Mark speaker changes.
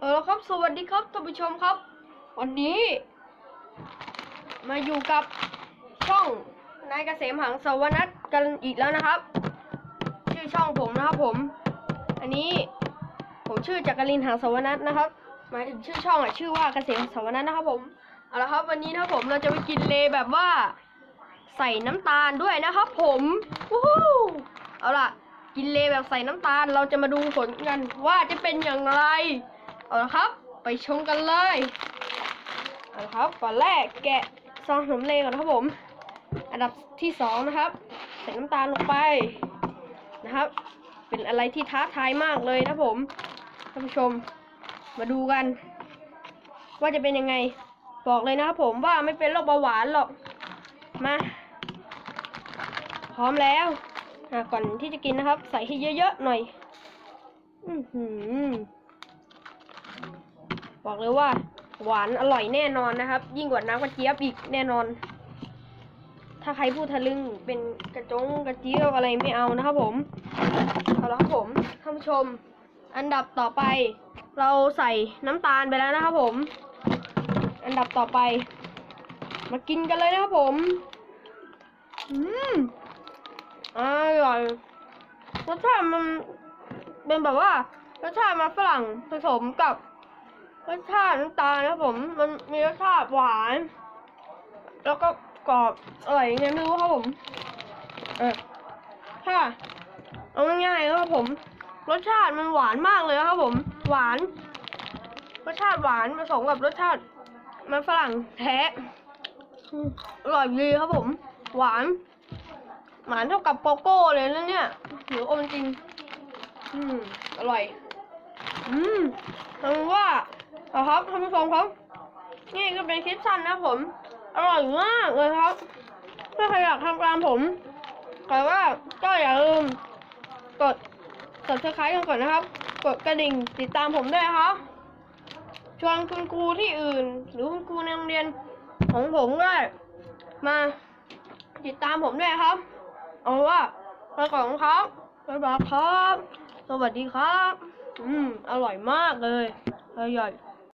Speaker 1: เออครับสวัสดีครับท่านผู้ชมครับ วันนี้ มาอยู่กับช่องนายเกษมหังสวนัทกันอีกแล้วนะครับ ชื่อช่องผมนะครับผม อันนี้ผมชื่อจักรินหังสวนัทนะครับหมายถึงชื่อช่องอะชื่อว่าเกษมสวนัทนะครับผมเอาละครับ วันนี้นะครับผมเราจะไปกินเลแบบว่า ใส่น้ำตาลด้วยนะครับผมวู้ฮู้เอาล่ะกินเลแบบใส่น้ำตาล เราจะมาดูผลกันว่าจะเป็นอย่างไร เอาละครับ ไปชมกันเลยเอาละครับก่อนแรกแกะซองขนมเลก่อนนะครับผม อันดับที่สองนะครับ ใส่น้ำตาลลงไปนะครับ เป็นอะไรที่ท้าทายมากเลยนะผมท่านผู้ชม มาดูกัน ว่าจะเป็นยังไง บอกเลยนะครับผมว่าไม่เป็นโรคเบาหวานหรอก มา พร้อมแล้วก่อนที่จะกินนะครับ ใส่ให้เยอะๆหน่อย อือหือ บอกเลยว่า หวานอร่อยแน่นอนนะครับ ยิ่งกว่าน้ำกระเจี๊ยบอีกแน่นอน ถ้าใครพูดทะลึ่งเป็นกระจงกระเจี๊ยบอะไรไม่เอานะครับผมเอาละครับผมท่านผู้ชม อันดับต่อไป เราใส่น้ำตาลไปแล้วนะครับผม อันดับต่อไป มากินกันเลยนะครับผมอืมอร่อยรสชาติมันเป็นแบบว่ารสชาติมันฝรั่งผสมกับ รสชาติน้ำตาลนะครับผม มันมีรสชาติหวาน แล้วก็กรอบอร่อยยังไงไม่รู้ครับผมเออค่ะเอาง่ายๆนะครับผม รสชาติมันหวานมากเลยนะครับผม หวาน รสชาติหวานผสมกับรสชาติ มันฝรั่งแท้อร่อยดีครับผม หวาน หวานเท่ากับโกโก้เลยนะเนี่ยหรืออมจริง อืม อร่อย อืมทำว่า เอาครับท่านผู้ชมครับ นี่ก็เป็นคลิปสั้นนะผม อร่อยมากเลยครับ ถ้าใครอยากทำตามผมแต่ว่าก็อย่าลืมกด subscribe กันก่อนนะครับ กดกระดิ่งติดตามผมด้วยครับชวนคุณครูที่อื่น หรือคุณครูในโรงเรียนของผมก็ได้มาติดตามผมด้วยครับ เอาว่าไปก่อนครับบ๊ายบายครับ สวัสดีครับ อืม อร่อยมากเลยอร่อย